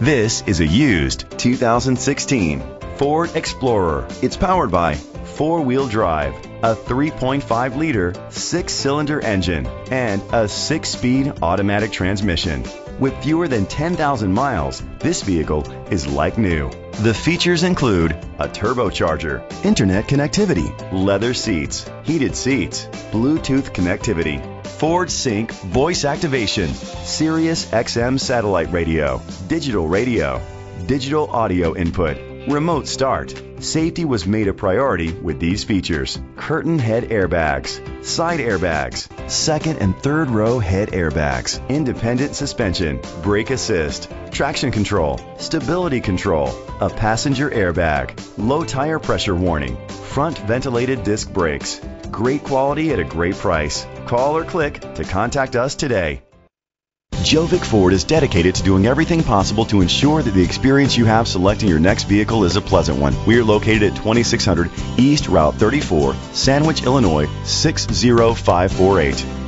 This is a used 2016 Ford Explorer. It's powered by four-wheel drive, a 3.5-liter six-cylinder engine, and a six-speed automatic transmission. With fewer than 10,000 miles, this vehicle is like new. The features include a turbocharger, internet connectivity, leather seats, heated seats, Bluetooth connectivity, Ford Sync voice activation, Sirius XM satellite radio, digital radio, digital audio input, remote start. Safety was made a priority with these features. Curtain head airbags, side airbags, second and third row head airbags, independent suspension, brake assist, traction control, stability control, a passenger airbag, low tire pressure warning, front ventilated disc brakes. Great quality at a great price. Call or click to contact us today. Gjovik Ford is dedicated to doing everything possible to ensure that the experience you have selecting your next vehicle is a pleasant one. We are located at 2600 East Route 34, Sandwich, Illinois 60548.